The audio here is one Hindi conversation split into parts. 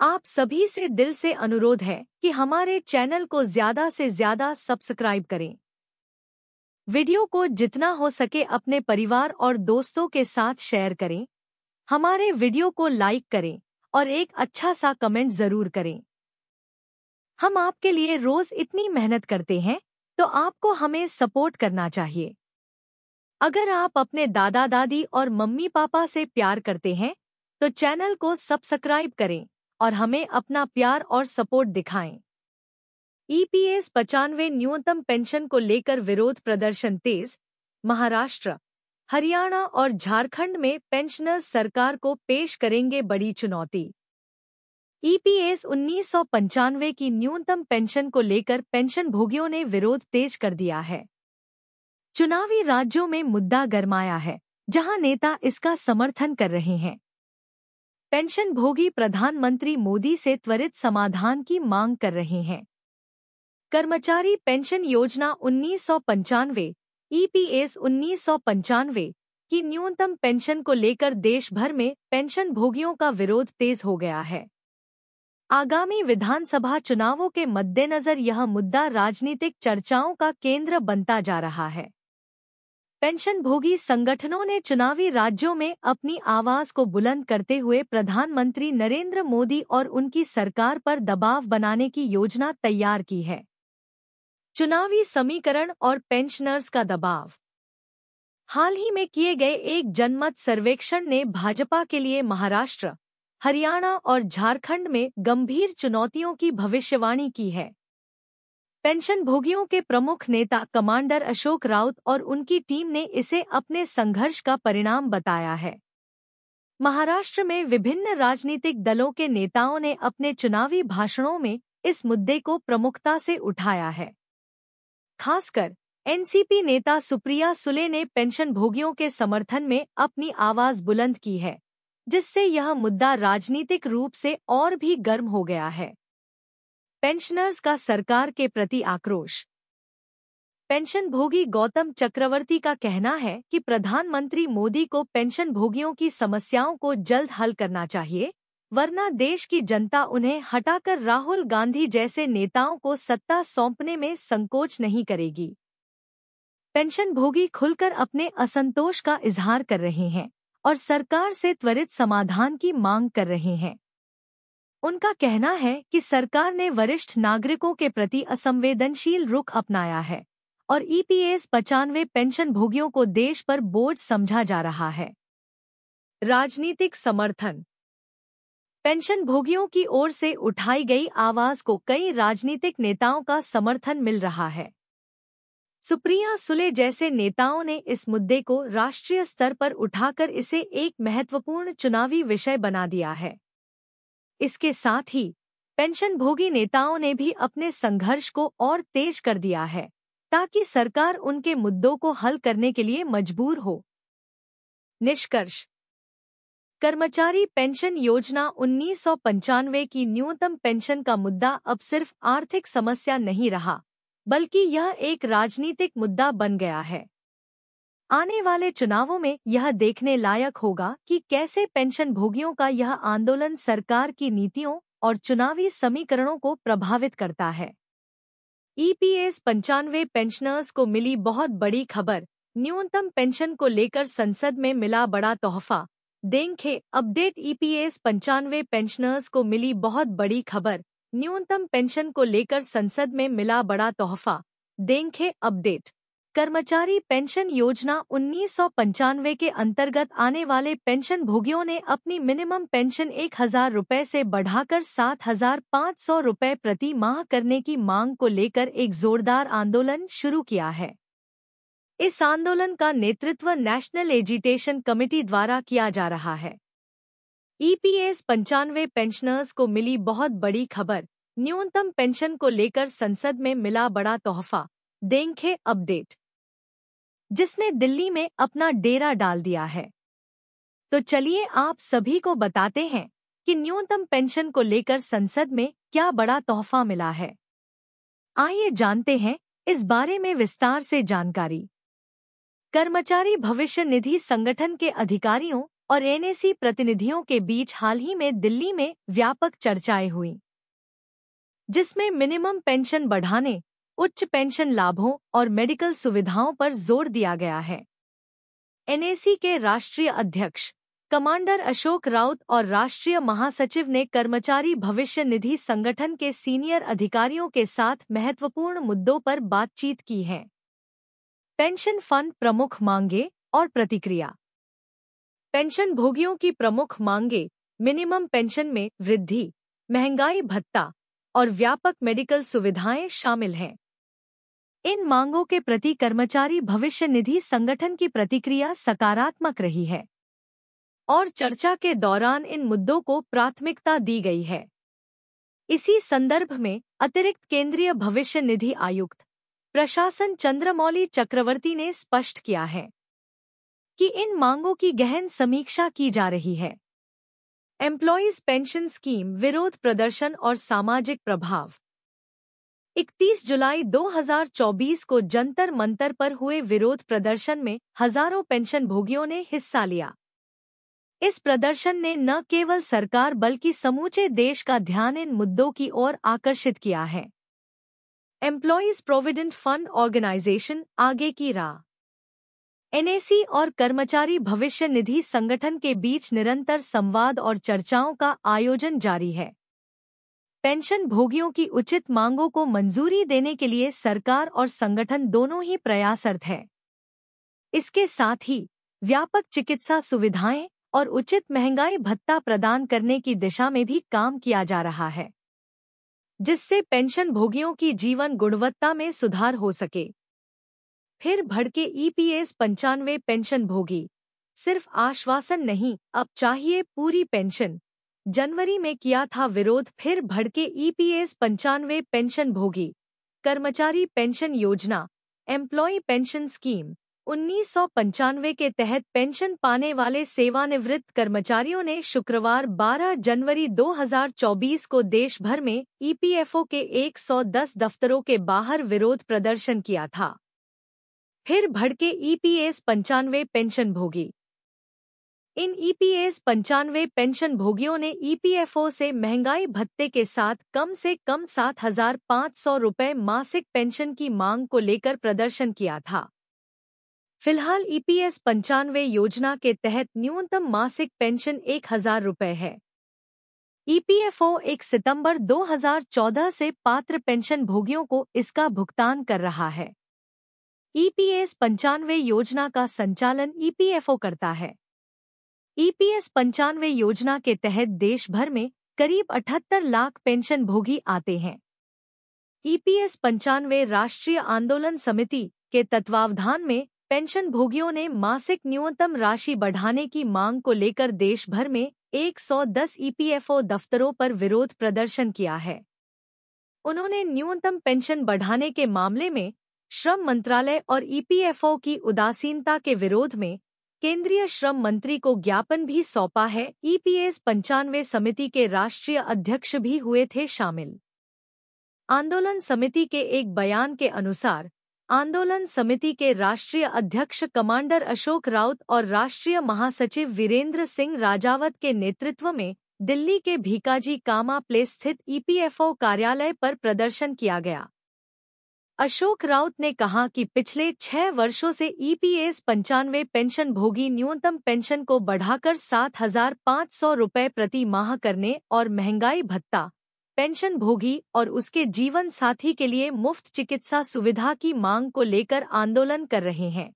आप सभी से दिल से अनुरोध है कि हमारे चैनल को ज़्यादा से ज़्यादा सब्सक्राइब करें। वीडियो को जितना हो सके अपने परिवार और दोस्तों के साथ शेयर करें। हमारे वीडियो को लाइक करें और एक अच्छा सा कमेंट ज़रूर करें। हम आपके लिए रोज इतनी मेहनत करते हैं तो आपको हमें सपोर्ट करना चाहिए। अगर आप अपने दादा दादी और मम्मी पापा से प्यार करते हैं तो चैनल को सब्सक्राइब करें। और हमें अपना प्यार और सपोर्ट दिखाएँ। ईपीएस पचानवे न्यूनतम पेंशन को लेकर विरोध प्रदर्शन तेज। महाराष्ट्र, हरियाणा और झारखंड में पेंशनर्स सरकार को पेश करेंगे बड़ी चुनौती। ईपीएस उन्नीस सौ पंचानवे की न्यूनतम पेंशन को लेकर पेंशन भोगियों ने विरोध तेज कर दिया है। चुनावी राज्यों में मुद्दा गरमाया है, जहाँ नेता इसका समर्थन कर रहे हैं। पेंशन भोगी प्रधानमंत्री मोदी से त्वरित समाधान की मांग कर रहे हैं। कर्मचारी पेंशन योजना उन्नीस सौ पंचानवे ईपीएस उन्नीस सौ पंचानवे की न्यूनतम पेंशन को लेकर देश भर में पेंशन भोगियों का विरोध तेज हो गया है। आगामी विधानसभा चुनावों के मद्देनजर यह मुद्दा राजनीतिक चर्चाओं का केंद्र बनता जा रहा है। पेंशन भोगी संगठनों ने चुनावी राज्यों में अपनी आवाज़ को बुलंद करते हुए प्रधानमंत्री नरेंद्र मोदी और उनकी सरकार पर दबाव बनाने की योजना तैयार की है। चुनावी समीकरण और पेंशनर्स का दबाव। हाल ही में किए गए एक जनमत सर्वेक्षण ने भाजपा के लिए महाराष्ट्र, हरियाणा और झारखंड में गंभीर चुनौतियों की भविष्यवाणी की है। पेंशन भोगियों के प्रमुख नेता कमांडर अशोक राउत और उनकी टीम ने इसे अपने संघर्ष का परिणाम बताया है। महाराष्ट्र में विभिन्न राजनीतिक दलों के नेताओं ने अपने चुनावी भाषणों में इस मुद्दे को प्रमुखता से उठाया है। खासकर, एनसीपी नेता सुप्रिया सुले ने पेंशन भोगियों के समर्थन में अपनी आवाज़ बुलंद की है, जिससे यह मुद्दा राजनीतिक रूप से और भी गर्म हो गया है। पेंशनर्स का सरकार के प्रति आक्रोश। पेंशन भोगी गौतम चक्रवर्ती का कहना है कि प्रधानमंत्री मोदी को पेंशन भोगियों की समस्याओं को जल्द हल करना चाहिए, वरना देश की जनता उन्हें हटाकर राहुल गांधी जैसे नेताओं को सत्ता सौंपने में संकोच नहीं करेगी। पेंशन भोगी खुलकर अपने असंतोष का इजहार कर रहे हैं और सरकार से त्वरित समाधान की मांग कर रहे हैं। उनका कहना है कि सरकार ने वरिष्ठ नागरिकों के प्रति असंवेदनशील रुख अपनाया है और ईपीएस पचानवे पेंशन भोगियों को देश पर बोझ समझा जा रहा है। राजनीतिक समर्थन। पेंशन भोगियों की ओर से उठाई गई आवाज़ को कई राजनीतिक नेताओं का समर्थन मिल रहा है। सुप्रिया सुले जैसे नेताओं ने इस मुद्दे को राष्ट्रीय स्तर पर उठाकर इसे एक महत्वपूर्ण चुनावी विषय बना दिया है। इसके साथ ही पेंशन भोगी नेताओं ने भी अपने संघर्ष को और तेज कर दिया है, ताकि सरकार उनके मुद्दों को हल करने के लिए मजबूर हो। निष्कर्ष, कर्मचारी पेंशन योजना उन्नीस सौ पंचानवे की न्यूनतम पेंशन का मुद्दा अब सिर्फ़ आर्थिक समस्या नहीं रहा, बल्कि यह एक राजनीतिक मुद्दा बन गया है। आने वाले चुनावों में यह देखने लायक होगा कि कैसे पेंशन भोगियों का यह आंदोलन सरकार की नीतियों और चुनावी समीकरणों को प्रभावित करता है। ईपीएस पंचानवे पेंशनर्स को मिली बहुत बड़ी खबर। न्यूनतम पेंशन को लेकर संसद में मिला बड़ा तोहफा। देंखे अपडेट ईपीएस पंचानवे पेंशनर्स को मिली बहुत बड़ी खबर। न्यूनतम पेंशन को लेकर संसद में मिला बड़ा तोहफा। देंखे अपडेट। कर्मचारी पेंशन योजना उन्नीस सौ पंचानवे के अंतर्गत आने वाले पेंशन भोगियों ने अपनी मिनिमम पेंशन एक हज़ार रूपए से बढ़ाकर सात हज़ार पाँच सौ रूपए प्रति माह करने की मांग को लेकर एक जोरदार आंदोलन शुरू किया है। इस आंदोलन का नेतृत्व नेशनल एजुटेशन कमेटी द्वारा किया जा रहा है। ईपीएस पंचानवे पेंशनर्स को मिली बहुत बड़ी खबर, न्यूनतम पेंशन को लेकर संसद में मिला बड़ा तोहफा। देंखे अपडेट। जिसने दिल्ली में अपना डेरा डाल दिया है। तो चलिए आप सभी को बताते हैं कि न्यूनतम पेंशन को लेकर संसद में क्या बड़ा तोहफा मिला है। आइए जानते हैं इस बारे में विस्तार से जानकारी। कर्मचारी भविष्य निधि संगठन के अधिकारियों और एनएसी प्रतिनिधियों के बीच हाल ही में दिल्ली में व्यापक चर्चाएँ हुई, जिसमें मिनिमम पेंशन बढ़ाने उच्च पेंशन लाभों और मेडिकल सुविधाओं पर ज़ोर दिया गया है। एनएसी के राष्ट्रीय अध्यक्ष, कमांडर अशोक राउत और राष्ट्रीय महासचिव ने कर्मचारी भविष्य निधि संगठन के सीनियर अधिकारियों के साथ महत्वपूर्ण मुद्दों पर बातचीत की है। पेंशन फंड प्रमुख मांगे और प्रतिक्रिया। पेंशन भोगियों की प्रमुख मांगे, मिनिमम पेंशन में वृद्धि, महँगाई भत्ता और व्यापक मेडिकल सुविधाएँ शामिल हैं। इन मांगों के प्रति कर्मचारी भविष्य निधि संगठन की प्रतिक्रिया सकारात्मक रही है और चर्चा के दौरान इन मुद्दों को प्राथमिकता दी गई है। इसी संदर्भ में अतिरिक्त केंद्रीय भविष्य निधि आयुक्त प्रशासन चंद्रमौली चक्रवर्ती ने स्पष्ट किया है कि इन मांगों की गहन समीक्षा की जा रही है। एम्प्लॉयज़ पेंशन स्कीम विरोध प्रदर्शन और सामाजिक प्रभाव 31 जुलाई 2024 को जंतर मंतर पर हुए विरोध प्रदर्शन में हज़ारों पेंशन भोगियों ने हिस्सा लिया। इस प्रदर्शन ने न केवल सरकार बल्कि समूचे देश का ध्यान इन मुद्दों की ओर आकर्षित किया है। एम्प्लॉयज़ प्रोविडेंट फंड ऑर्गेनाइजेशन आगे की राह। एनएसी और कर्मचारी भविष्य निधि संगठन के बीच निरंतर संवाद और चर्चाओं का आयोजन जारी है। पेंशन भोगियों की उचित मांगों को मंजूरी देने के लिए सरकार और संगठन दोनों ही प्रयासरत है। इसके साथ ही व्यापक चिकित्सा सुविधाएँ और उचित महँगाई भत्ता प्रदान करने की दिशा में भी काम किया जा रहा है, जिससे पेंशन भोगियों की जीवन गुणवत्ता में सुधार हो सके। फिर भड़के ईपीएस पंचानवे पेंशन भोगी सिर्फ़ आश्वासन नहीं, अब चाहिए पूरी पेंशन जनवरी में किया था विरोध, फिर भड़के ईपीएस पंचानवे पेंशन भोगी। कर्मचारी पेंशन योजना एम्प्लॉय पेंशन स्कीम, उन्नीस सौ पंचानवे के तहत पेंशन पाने वाले सेवानिवृत्त कर्मचारियों ने शुक्रवार 12 जनवरी 2024 को देश भर में ईपीएफओ के 110 दफ्तरों के बाहर विरोध प्रदर्शन किया था। फिर भड़के ईपीएस पंचानवे पेंशन भोगी। इन ईपीएस पंचानवे पेंशन भोगियों ने ईपीएफओ से महँगाई भत्ते के साथ कम से कम सात हज़ार पाँच सौ रुपये मासिक पेंशन की मांग को लेकर प्रदर्शन किया था। फ़िलहाल ईपीएस पंचानवे योजना के तहत न्यूनतम मासिक पेंशन एक हज़ार रुपये है। ईपीएफओ एक सितंबर 2014 से पात्र पेंशन भोगियों को इसका भुगतान कर रहा है। ईपीएस पंचानवे योजना का संचालन ईपीएफओ करता है। ईपीएस पंचानवे योजना के तहत देश भर में करीब 78 लाख पेंशन भोगी आते हैं। ईपीएस पंचानवे राष्ट्रीय आंदोलन समिति के तत्वावधान में पेंशन भोगियों ने मासिक न्यूनतम राशि बढ़ाने की मांग को लेकर देश भर में 110 ईपीएफओ दफ्तरों पर विरोध प्रदर्शन किया है। उन्होंने न्यूनतम पेंशन बढ़ाने के मामले में श्रम मंत्रालय और ईपीएफओ की उदासीनता के विरोध में केंद्रीय श्रम मंत्री को ज्ञापन भी सौंपा है। ईपीएस पंचानवे समिति के राष्ट्रीय अध्यक्ष भी हुए थे शामिल। आंदोलन समिति के एक बयान के अनुसार, आंदोलन समिति के राष्ट्रीय अध्यक्ष कमांडर अशोक राउत और राष्ट्रीय महासचिव वीरेंद्र सिंह राजावत के नेतृत्व में दिल्ली के भीकाजी कामा प्लेस स्थित ईपीएफओ कार्यालय पर प्रदर्शन किया गया। अशोक राउत ने कहा कि पिछले छह वर्षों से ईपीएस पंचानवे पेंशन भोगी न्यूनतम पेंशन को बढ़ाकर सात हज़ार पाँच सौ रुपये प्रति माह करने और महँगाई भत्ता, पेंशन भोगी और उसके जीवन साथी के लिए मुफ़्त चिकित्सा सुविधा की मांग को लेकर आंदोलन कर रहे हैं।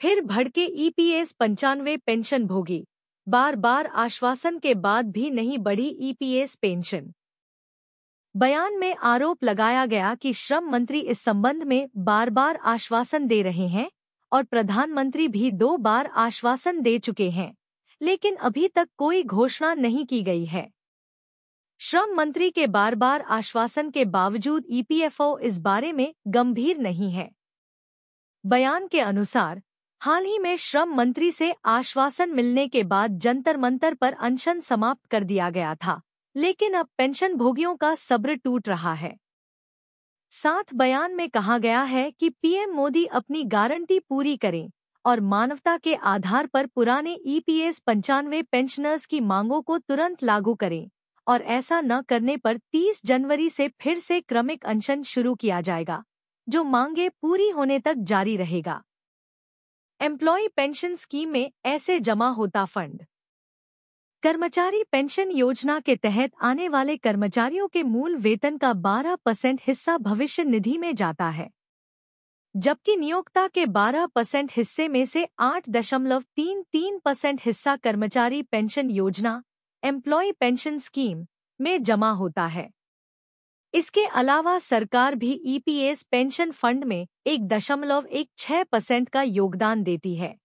फिर भड़के ईपीएस पंचानवे पेंशन भोगी, बार बार आश्वासन के बाद भी नहीं बढ़ी ईपीएस पेंशन। बयान में आरोप लगाया गया कि श्रम मंत्री इस संबंध में बार बार आश्वासन दे रहे हैं और प्रधानमंत्री भी दो बार आश्वासन दे चुके हैं, लेकिन अभी तक कोई घोषणा नहीं की गई है। श्रम मंत्री के बार बार आश्वासन के बावजूद ईपीएफओ इस बारे में गंभीर नहीं है। बयान के अनुसार, हाल ही में श्रम मंत्री से आश्वासन मिलने के बाद जंतर मंतर पर अनशन समाप्त कर दिया गया था। लेकिन अब पेंशन भोगियों का सब्र टूट रहा है। साथ बयान में कहा गया है कि पीएम मोदी अपनी गारंटी पूरी करें और मानवता के आधार पर पुराने ईपीएस पंचानवे पेंशनर्स की मांगों को तुरंत लागू करें और ऐसा न करने पर 30 जनवरी से फिर से क्रमिक अनशन शुरू किया जाएगा, जो मांगे पूरी होने तक जारी रहेगा। एम्प्लॉय पेंशन स्कीम में ऐसे जमा होता फंड कर्मचारी पेंशन योजना के तहत आने वाले कर्मचारियों के मूल वेतन का 12 परसेंट हिस्सा भविष्य निधि में जाता है। जबकि नियोक्ता के 12 परसेंट हिस्से में से आठ दशमलव तीन तीन परसेंट हिस्सा कर्मचारी पेंशन योजना एम्प्लॉय पेंशन स्कीम में जमा होता है। इसके अलावा सरकार भी ईपीएस पेंशन फंड में एक दशमलव एक छह परसेंट का योगदान देती है।